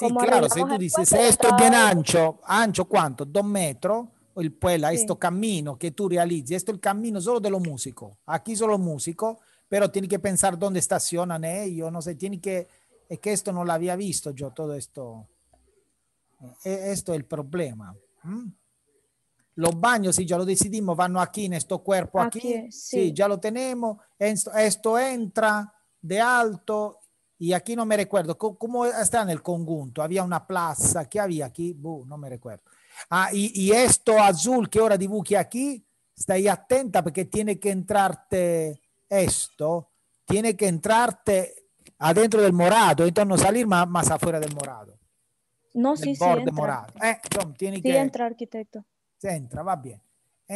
Sí, ¿Cómo claro, si tú dices, esto es bien ancho, ancho cuánto, dos metros, el pueblo, Sí. esto camino que tú realizas, esto es el camino solo de los músicos, aquí solo músicos, pero tiene que pensar dónde estacionan ellos, no sé, tiene que Es que esto no lo había visto yo, todo esto. Eh, Esto es el problema. ¿m? Los baños, si ya lo decidimos, van aquí en este cuerpo aquí. Aquí, Sí, sí. ya lo tenemos. Esto, esto entra de alto y aquí no me recuerdo cómo está en el conjunto. Había una plaza, ¿qué había aquí? Buh, no me recuerdo. Ah, y, y esto azul que ahora dibuji aquí, está ahí atenta porque tiene que entrarte esto, tiene que entrarte adentro del morado, entonces no salir más, más afuera del morado, No, del sí, sí entra. morado. Eh, John, tiene Sí que entra, arquitecto. se entra, va bien.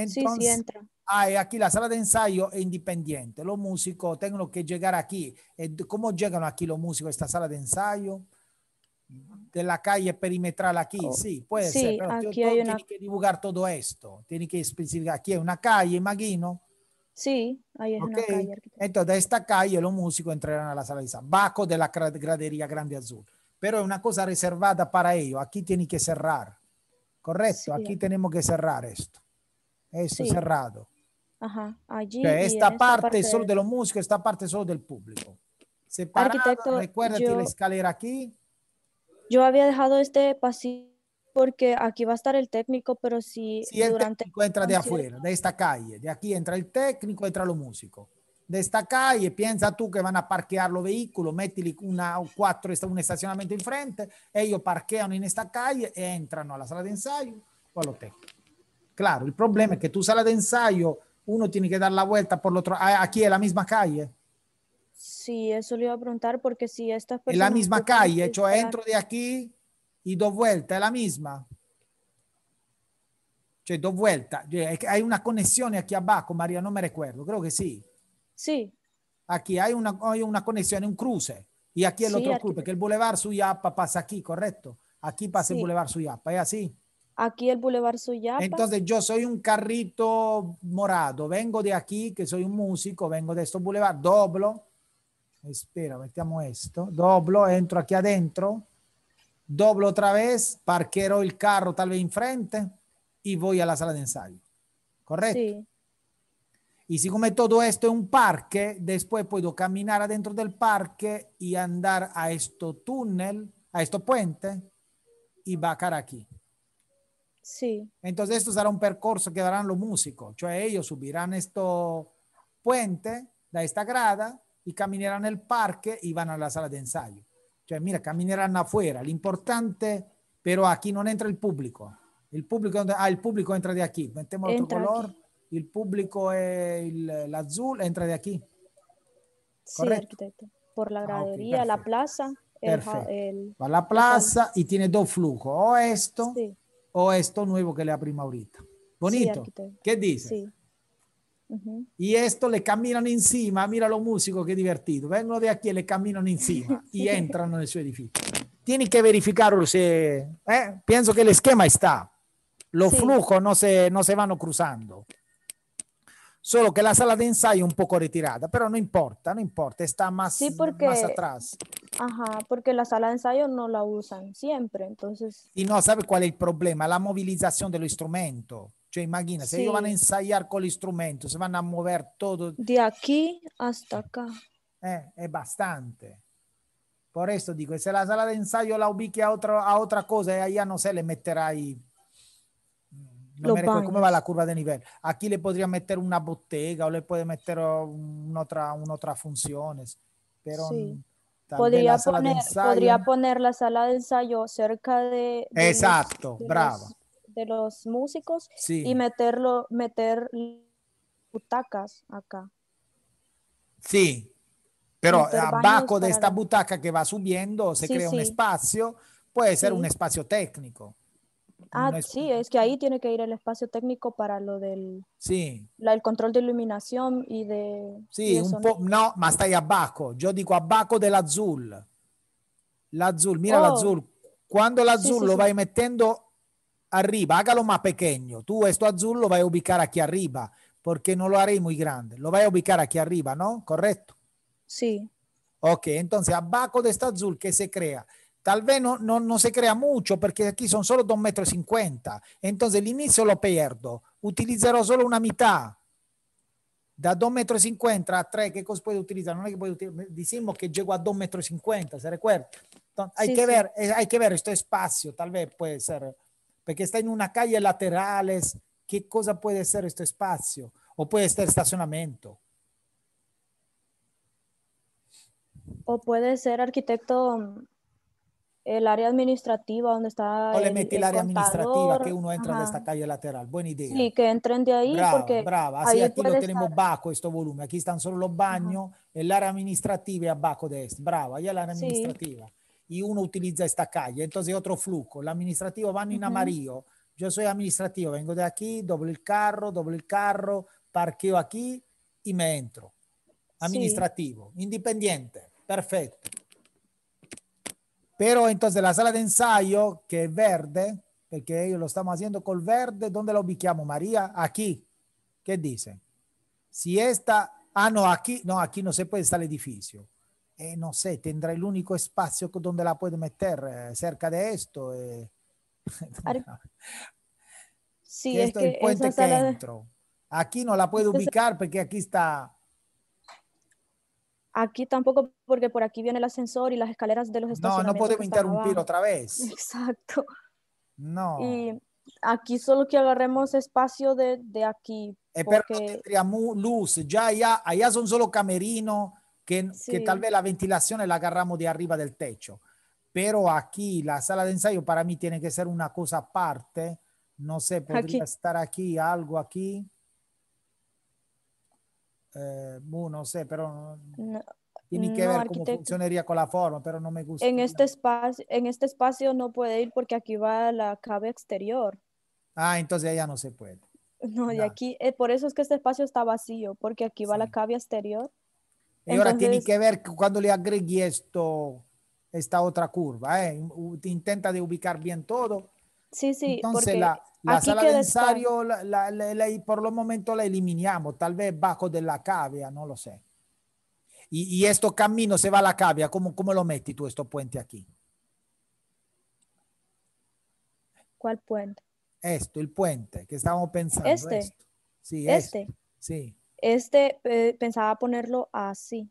Sí, Entonces, sí entra. Ah, y aquí la sala de ensayo es independiente. Los músicos tienen que llegar aquí. Eh, ¿Cómo llegan aquí los músicos a esta sala de ensayo? De la calle perimetral aquí, Oh, sí, puede sí, ser. Pero aquí tú hay una- tienes que divulgar todo esto. Tiene que especificar. Aquí hay una calle, imagino. Sí, ahí es una Ok. calle, arquitecto. Entonces, de esta calle los músicos entrarán a la sala de ensayo. Bajo de la gra- gradería Grande Azul. Pero es una cosa reservada para ellos. Aquí tienen que cerrar. Correcto. Sí. Aquí tenemos que cerrar esto. Esto Sí. cerrado. Ajá, allí. En esta parte es solo de- los músicos, esta parte es solo del público. Separado, Arquitecto, recuérdate yo- la escalera aquí. Yo había dejado este pasillo porque aquí va a estar el técnico, pero si Si el durante técnico entra de afuera, de esta calle. De aquí entra el técnico, entra los músicos. De esta calle, piensa tú que van a parquear los vehículos, mettili una o cuatro, esta- un estacionamiento enfrente, ellos parquean en esta calle e entrano a la sala de ensayo o al hotel. Claro, el problema es que tu sala de ensayo, uno tiene que dar la vuelta por el otro. Aquí es la misma calle. Sí, eso le iba a preguntar porque si estas Es la personas misma calle, lugar- entro de aquí y dos vueltas, es la misma. Cioè dos vueltas. Hay una conexión aquí abajo, María, no me recuerdo, creo que sí. Sí, Aquí hay una, hay una conexión, un cruce. Y aquí el Sí, otro cruce, que el Boulevard Suyapa pasa aquí, correcto. Aquí pasa el. Boulevard Suyapa, es así. Aquí el Boulevard Suyapa. Entonces yo soy un carrito morado, vengo de aquí, que soy un músico, vengo de estos Boulevard, doblo. Espera, mettiamo esto. Doblo, entro aquí adentro. Doblo otra vez, parquero el carro tal vez enfrente y voy a la sala de ensayo. ¿Correcto? sí, Y siccome todo esto es un parque, después puedo caminar adentro del parque y andar a esto túnel, a esto puente y bajar aquí. Sí, Entonces esto será un percorso que darán los músicos, cioè ellos subirán esto puente da esta grada y caminarán el parque y van a la sala de ensayo. Cioè mira, caminarán afuera. L'importante, però aquí non entra il pubblico. Il pubblico, ah, il pubblico entra de aquí. Mettiamo otro Entra color. aquí. Il pubblico è l'azul, entra de aquí. sí, Correcto. arquitecto. Por la Ah, ok, gradería, la plaza, el, Perfecto. el- Va a la plaza y tiene dos flujos, o esto sí, o esto nuevo que le abrimos ahorita. Bonito. ¿Qué? Sí. Ujú. Y esto le caminan encima, mira los músicos qué divertido, vengono de aquí y le caminan encima y entrano nel suo edificio. Tieni que verificarlo se, eh, pienso que el esquema está. Los Sí. flujos no se, no se van cruzando. Solo que la sala de ensayo un poco retirada, pero no importa, no importa, está más, Sí, porque- más atrás. Ajá, porque la sala de ensayo no la usan siempre, entonces, Y no, ¿sabe cuál es el problema? La movilización del instrumento. Cioè, imagina, se ellos van a Sí. ensayar con el instrumento, se van a mover todo, de aquí hasta acá. eh, es bastante. Por eso digo, se la sala de ensayo la ubique a otra, a otra cosa, y allá no se le meterá ahí. No Los me recuerdo cómo va la curva de nivel. Aquí le podría meter una bottega o le puede meter un'altra, un'altra funciones. Pero Sí. Podría de poner, ensayo- podría poner la sala de ensayo cerca de, de los- Exacto, de brava. los- de los músicos Sí. y meterlo, meter butacas acá. Sí, pero abajo baños de esta butaca que va subiendo se Sí, crea un espacio, puede ser un espacio técnico. Ah, Un es- sí, es que ahí tiene que ir el espacio técnico para lo del Sí, la- el control de iluminación y de, sì, un po', no, ma stai abajo. Io dico abajo dell'azzurro. L'azul, mira Oh. l'azul. Cuando l'azul sí, lo sí. vai mettendo arriba, hágalo más pequeño. Tú esto azul lo vas a ubicar aquí arriba, porque no lo haré muy grande. Lo vas a ubicar aquí arriba, ¿no? Correcto. Sí, Ok, entonces abajo de esta azul que se crea, tal vez no, no, no se crea mucho porque aquí son solo 2 metros 50. Entonces el inicio lo pierdo, utilizarò solo una mitad. da 2 metros 50 a 3, ¿qué cosa puede utilizar? No es que puede utilizar, decimos que llego a 2 metros 50, ¿se recuerda? Entonces, hay, Sí, que sí. ver, hay que ver este espacio, tal vez puede ser, porque está en una calle laterales, ¿qué cosa puede ser este espacio? O puede ser estacionamiento. O puede ser arquitecto el área administrativa donde está O le el, metti el l'area amministrativa contador. que uno entra de Ajá. esta calle lateral. Buena idea. Sí, que entren de ahí Brava, porque brava. Así ahí aquí lo tenemos estar- bajo este volumen. Aquí están solo los baños, el área administrativa es abajo de esto. Brava, ahí es la área Sí. administrativa. Y uno utiliza esta calle. Entonces otro flujo. El administrativo van en amarillo. Yo soy administrativo, vengo de aquí, doble el carro, doble el carro, parqueo aquí y me entro. Administrativo, independiente, perfecto. Pero entonces la sala de ensayo, que es verde, porque ellos lo estamos haciendo con verde, ¿dónde la ubicamos, María? Aquí. ¿Qué dice? Si esta, ah, no, aquí, no, aquí no se puede estar el edificio. Eh, no sé, tendrá el único espacio donde la puede meter eh, cerca de esto. eh. Sí, es esto es el que puente esa que entro. Aquí no la Entonces- ubicar porque aquí está. Aquí tampoco porque por aquí viene el ascensor y las escaleras de los No, no estacionamientos podemos que interrumpir otra vez. Exacto. No. Y aquí solo que agarremos espacio de, de aquí Eh, pero no porque tendríamos luz, ya allá, allá son solo camerinos que, que Sí. tal vez la ventilación la agarramos de arriba del techo. Pero aquí la sala de ensayo para mí tiene que ser una cosa aparte. No sé, podría Aquí. estar aquí, algo aquí. Eh, no sé, pero no, tiene que no, ver cómo funcionaría con la forma, pero no me gusta. en este espacio, en este espacio no puede ir porque aquí va la cave exterior. Ah, entonces allá no se puede. No, y Ya. aquí, eh, por eso es que este espacio está vacío, porque aquí va la Sí. cave exterior. Y ahora tiene Entonces- que ver cuando le agregui esto, esta otra curva, ¿eh? Intenta de ubicar bien todo. Sí, sí, Entonces porque la, la sala de ensayo, la, la- por los momentos la eliminamos, tal vez bajo de la cavia, no lo sé. Y, y esto camino se va a la cavia, ¿cómo, ¿cómo lo metti tú, esto puente aquí? ¿Cuál puente? Esto, el puente, que estábamos pensando. Este. esto. Sí, Este. Sí. Este eh, pensaba ponerlo así,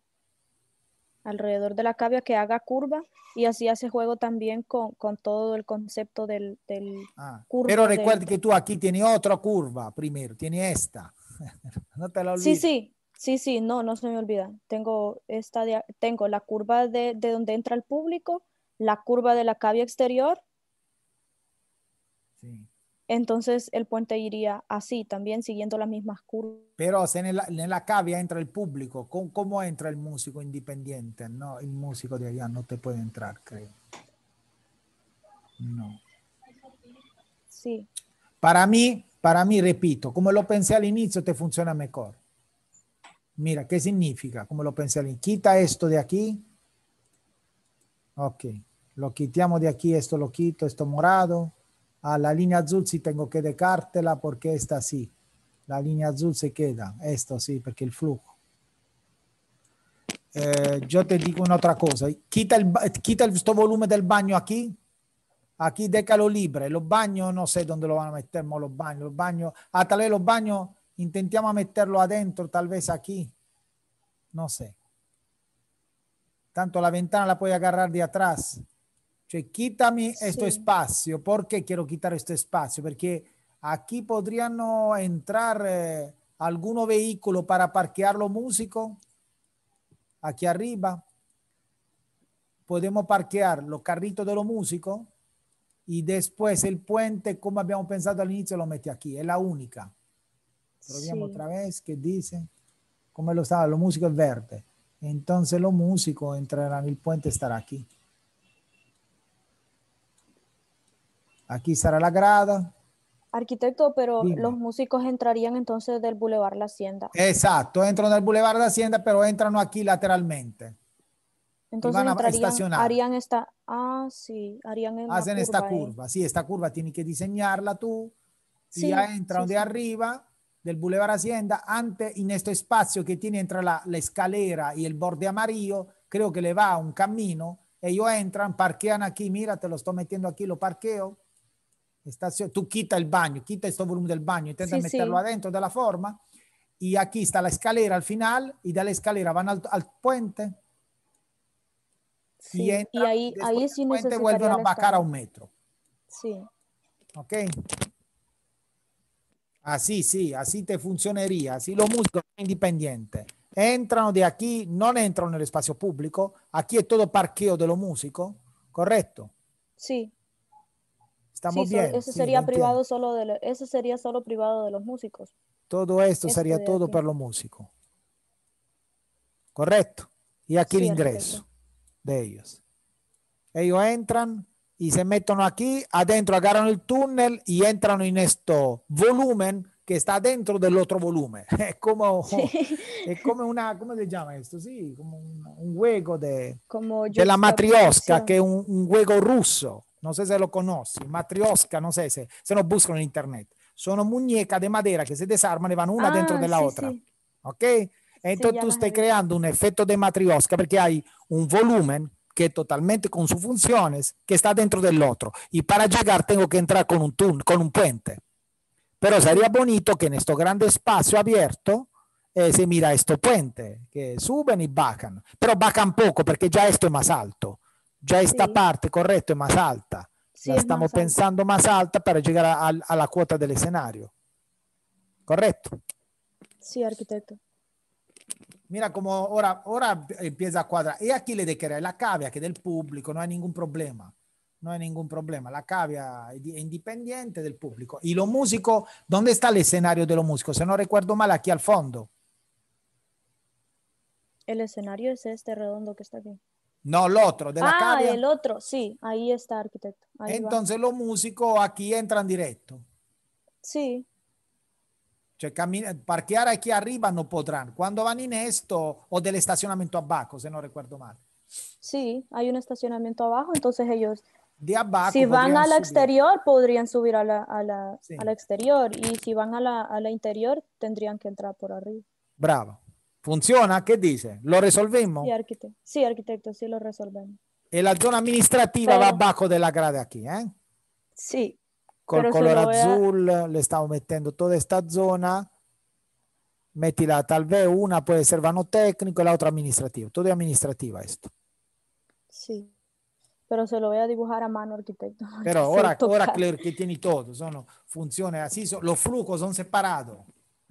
alrededor de la cavia que haga curva y así hace juego también con, con todo el concepto del, del Ah, curva Pero de- recuerda que tú aquí tienes otra curva primero, tienes esta. no te la Sí, olvides. sí, sí, sí, no, no se me olvida. Tengo esta de tengo la curva de, de donde entra el público, la curva de la cavia exterior, Sí. Entonces el puente iría así, también siguiendo las mismas curvas. Pero se nella, nella cavia entra el público, ¿cómo, cómo entra el músico independiente? No, el músico de allá no te puede entrar, creo. No. Sí, Para mí, para mí, repito, como lo pensé al inicio, te funciona mejor. Mira, ¿qué significa? Como lo pensé al inicio. Quita esto de aquí. Ok. Lo quitamos de aquí, esto lo quito, esto morado. A la línea azul sí tengo que decártela porque esta sí. La línea azul se queda. Esto sí, porque el flujo. Eh, yo te digo una otra cosa. Quita el, ba- quita el sto volumen del baño aquí. Aquí décalo libre. Los baños, no sé dónde lo van a meter, mo los baños. Los baños, ah, tal vez los baños, intentamos meterlo adentro, tal vez aquí. No sé. Tanto la ventana la puede agarrar de atrás. Cioè, quítame este Sí. espacio. ¿Por qué quiero quitar este espacio? Porque aquí podrían entrar eh, algunos vehículos para parquear los músicos. Aquí arriba. Podemos parquear los carritos de los músicos y después el puente, como habíamos pensado al inicio, lo mete aquí. Es la única. Proviamo sí. otra vez. ¿Qué dice? Como lo estaba, los músicos es verde. Entonces los músicos entrarán, el puente estará aquí. Aquí estará la grada. Arquitecto, pero Dime. los músicos entrarían entonces del Boulevard La Hacienda. Exacto, entran del Boulevard de Hacienda, pero entran aquí lateralmente. Entonces van a estacionar. harían esta, ah, sí, harían en la Hacen esta curva, eh. curva. Sí, esta curva tienes que diseñarla tú. Sí, y ya entran sí, de sí. arriba del Boulevard Hacienda, antes en este espacio que tiene entre la, la escalera y el borde amarillo, creo que le va un camino. Ellos entran, parquean aquí, mira, te lo estoy metiendo aquí, lo parqueo. Estación, tú quita el baño, quita este volumen del baño, intenta Sí, meterlo sí. adentro de la forma. y aquí está la escalera al final y de la escalera van al, al puente. Sí, y, entran, y ahí, ahí sí puente vuelven a bajar a un metro. Sí. Ok. Así, sí, así te funcionaría. Así los músicos independientes entrano de aquí, non entrano nell'espazio pubblico. Aquí es todo parqueo de los músicos, ¿correcto? Sí. Estamos sí, bien. Eso sí, sería privado solo de lo, eso sería solo privado de los músicos. Todo esto Este sería todo per los músicos. Correcto. Y aquí el Sí, ingreso arquitecto. de ellos. Ellos entran y se meten aquí, adentro agarran el túnel y entran en este volumen que está dentro del otro volumen. Es como, es como una, ¿cómo se llama esto? Sí, como un, un juego de, Como de la juxtaposición. que es un, un juego ruso. No sé si lo conoces. Matriosca, no sé si se lo buscan en internet. Son muñecas de madera que se desarman y van una dentro Ah, de la sí, otra. sí. ¿Ok? Entonces tú estás creando un efecto de matriosca porque hay un volumen que totalmente con sus funciones que está dentro del otro. Y para llegar tengo que entrar con un túnel, con un puente. Pero sería bonito que en este grande espacio abierto eh, se mira este puente, que suben y bajan. Pero bajan poco porque ya esto es más alto. Ya esta Sí. parte, correcto, es más alta. Sí, la estamos más pensando más alta para llegar a, a la cuota del escenario. Correcto. Sí, arquitecto. Mira cómo ahora, ahora empieza a cuadrar. Y aquí le dejaré la cavia que del público, no hay ningún problema. No hay ningún problema. La cavia es di- independiente del público. Y los músicos, ¿dónde está el escenario de los músicos? Si no recuerdo mal, aquí al fondo. El escenario es este redondo que está aquí. No, el otro, de la ah, cavia. el otro, sí, ahí está, arquitecto. Ahí va. Entonces los músicos aquí entran directo. Sí, Cioè, cammin- parquear aquí arriba no podrán. Cuando van en esto, o del estacionamiento abajo, si no recuerdo mal. sí, hay un estacionamiento abajo, entonces ellos, De abajo. si van a subir. exterior, podrían subir a la, a la, Sí. a la exterior, y si van a la, a la interior, tendrían que entrar por arriba. Bravo. ¿Funciona? ¿Qué dice? ¿Lo resolvimos? Sí, arquitecto, sí, arquitecto, sí lo resolvemos. Y la zona administrativa va abajo de la grade aquí, ¿eh? Sí, Col color a- azul le estamos metiendo toda esta zona. Mettila tal vez una puede ser vano técnico y la otra administrativa. Todo es administrativa esto. sí. Pero se lo voy a dibujar a mano, arquitecto. Pero ahora, ahora que tiene todo, son funciones así, son- los flujos son separados.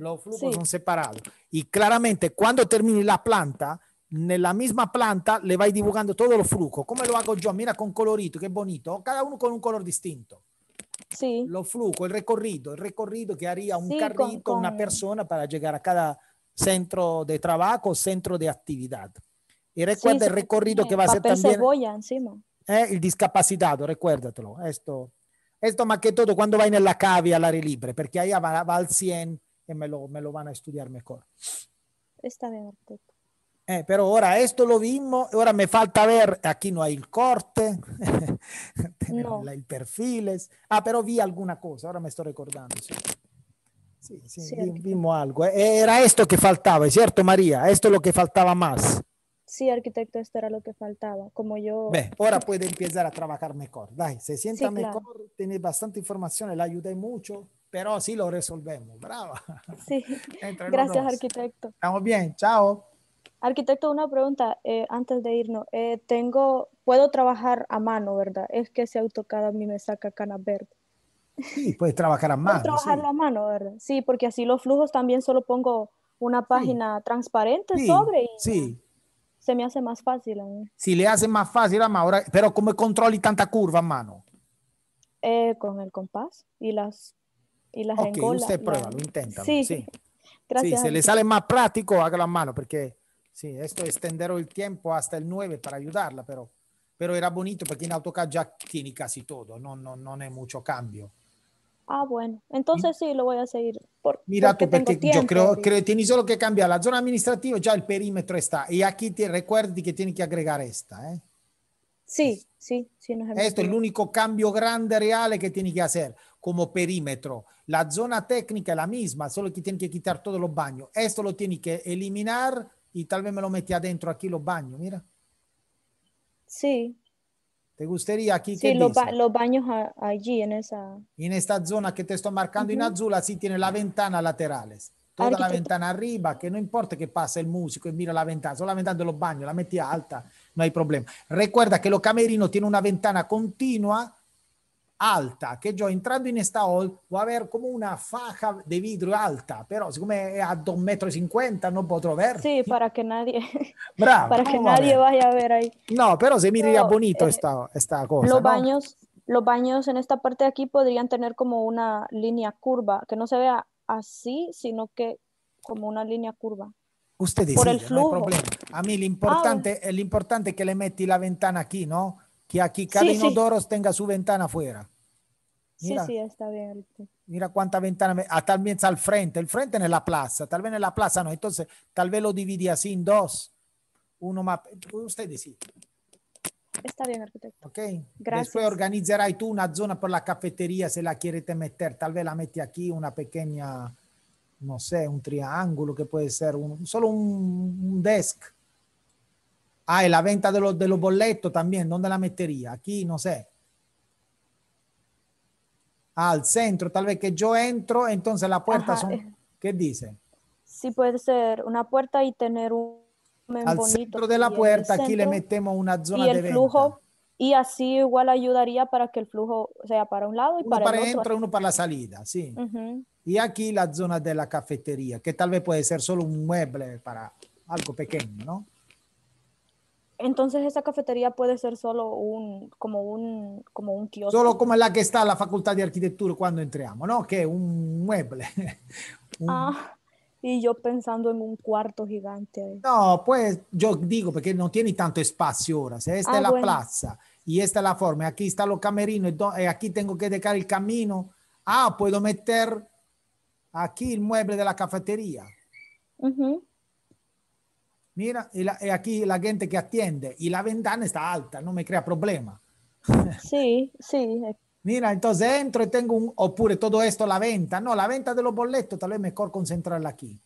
Los flujos Sí. son separados. Y claramente cuando termini la planta, nella misma planta le vai dibujando todos los flujos. Come lo hago yo? Mira con colorito, qué bonito. Cada uno con un color distinto. Sí, Los flujos, el recorrido, el recorrido que haría un Sí, con- carrito, una persona para llegar a cada centro de trabajo, centro de actividad. Y recuerda el recorrido que va a ser también cebolla encima. eh, el discapacitado, recuérdatelo. Esto, esto más que todo cuando vai nella cavia al aire libre, perché ahí va, va al 100 y me lo, me lo van a estudiar mejor. Está bien, arquitecto. Eh, pero ahora esto lo vimos, ahora me falta ver, aquí no hay el corte, tenemos No. el perfiles. Ah, pero vi alguna cosa, ahora me estoy recordando. Sí, sí, sí, Sí, vimos algo. Eh, Era esto que faltaba, ¿cierto, María? Esto es lo que faltaba más. Sí, arquitecto, esto era lo que faltaba. Como yo, Ve, ahora puede empezar a trabajar mejor. Dai, se sienta Sí, claro. mejor, tiene bastante información, le ayudé mucho, pero sí lo resolvemos. Brava. sí. Gracias, arquitecto. Estamos bien, chao. Arquitecto, una pregunta eh, antes de irnos. Eh, tengo, puedo trabajar a mano, ¿verdad? Es que ese AutoCAD a mí me saca canas verdes. Sí, puedes trabajar a Puedo mano. sí. trabajarlo a mano, ¿verdad? Sí, porque así los flujos también solo pongo una página transparente Sí, sobre y sí. se me hace más fácil a mí. Si le hace más fácil a ahora, pero como controli tanta curva a mano. Eh, con el compás y las y las Ok, engolas. usted prueba, lo intenta. Sí, Sí, gracias. sí, se le sale más práctico, hágalo a mano, porque sí, esto extenderá el tiempo hasta el 9 para ayudarla, pero, pero era bonito porque en AutoCAD ya tiene casi todo, no, no, no es mucho cambio. Ah, bueno. Entonces sí, lo voy a seguir. Por, Mira porque tú, porque tengo yo tiempo creo, creo que tienes solo que cambiar la zona administrativa, ya el perímetro está. Y aquí te recuerdi que tiene que agregar esta. ¿eh? Sí, sí, sí. Nos hemos Esto es el único cambio grande real que tiene que hacer como perímetro. La zona técnica es la misma, solo que tiene que quitar todos los baños. Esto lo tiene que eliminar y tal vez me lo metí adentro aquí los baños. Mira, Sí, ¿te gustaría aquí sí, los, ba- los baños allí en esa. En esta zona que te estoy marcando en Ujú. azul, así tiene la ventana laterales. toda la Arquitecto. ventana arriba, que no importa que pase el músico y mira la ventana, solo la ventana de los baños, la metti alta, no hay problema. Recuerda que los camerinos tienen una ventana continua alta, que yo entrando en esta hall voy a ver como una faja de vidrio alta, pero siccome è a 2 metros y 50 no podrò ver. Sí, para que nadie, Bravo, para que ¿cómo va a nadie vaya a ver ahí. No, pero se No, bonito eh, esta, esta cosa. Los ¿no? baños, los baños en esta parte de aquí podrían tener como una línea curva, que no se vea así, sino que como una línea curva. Usted por el decide, no hay flujo. problema. A mí lo importante, lo importante es que le metti la ventana aquí, ¿no? Que aquí cada Sí, sí. inodoro tenga su ventana afuera. Mira. Sí, sí, está bien. Mira cuánta ventana, me- ah, tal vez al frente, el frente en la plaza, tal vez en la plaza no, entonces tal vez lo dividi así en dos, uno más, usted decide, Está bien, arquitecto. ok? Gracias. Después organizzerai tú una zona per la cafetería se la quieres meter, tal vez la metti aquí una pequeña, no sé, un triángulo que puede ser un- solo un, un desk. Ah, y la venta de los, de los boletos también, ¿dónde la metería? Aquí, no sé. Ah, al centro, tal vez que yo entro, entonces la puerta Ajá, son, eh. ¿qué dice? Sí puede ser una puerta y tener un Al bonito centro de la puerta aquí le metemos una zona y de venta. flujo y así igual ayudaría para que el flujo sea para un lado y Uno para, para el otro. dentro y uno para la salida, sí. Y aquí la zona de la cafetería, que tal vez puede ser solo un mueble para algo pequeño, ¿no? Entonces esa cafetería puede ser solo un como un como un kiosco. Solo como la que está la Facultad de Arquitectura cuando entriamo, ¿no? Que un mueble. Un- Ah, y yo pensando en un cuarto gigante ahí. No, pues yo digo porque no tiene tanto espacio ahora. Si esta Ah, es la bueno. plaza y esta es la forma, aquí está los camerinos y aquí tengo que dejar el camino. Ah, puedo meter aquí el mueble de la cafetería. Ujú. Mira, y, la- y aquí la gente que atiende y la ventana está alta, no me crea problema. Sí, sí, eh, Mira, entonces entro y tengo un, oppure todo esto la venta. No, la venta de los boletos tal vez mejor concentrarla aquí.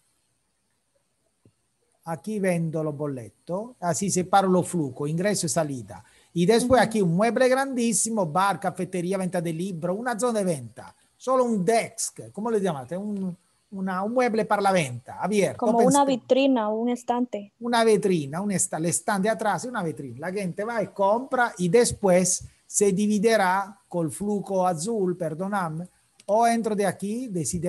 Aquí vendo los boletos, así separo los flujos, ingreso y salida. Y después aquí un mueble grandísimo, bar, cafetería, venta de libros, una zona de venta. Solo un desk, ¿cómo le llamate? Un, una- un mueble para la venta, abierto. como open una vitrina, un estante. una vetrina, un esta- el stand de atrás y una vetrina. La gente va y compra y después se dividirá col flujo azul, perdonadme, o dentro de aquí decidirá